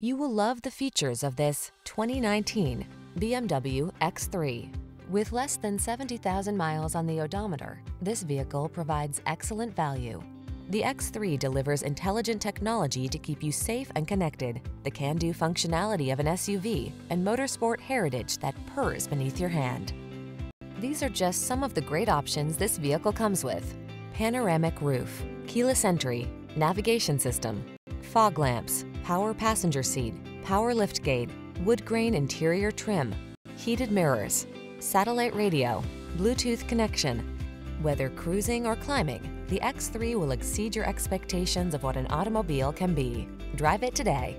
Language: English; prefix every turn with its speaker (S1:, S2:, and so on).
S1: You will love the features of this 2019 BMW X3. With less than 70,000 miles on the odometer, this vehicle provides excellent value. The X3 delivers intelligent technology to keep you safe and connected, the can-do functionality of an SUV, and motorsport heritage that purrs beneath your hand. These are just some of the great options this vehicle comes with. Panoramic roof, keyless entry, navigation system, fog lamps, power passenger seat, power liftgate, wood grain interior trim, heated mirrors, satellite radio, Bluetooth connection. Whether cruising or climbing, the X3 will exceed your expectations of what an automobile can be. Drive it today.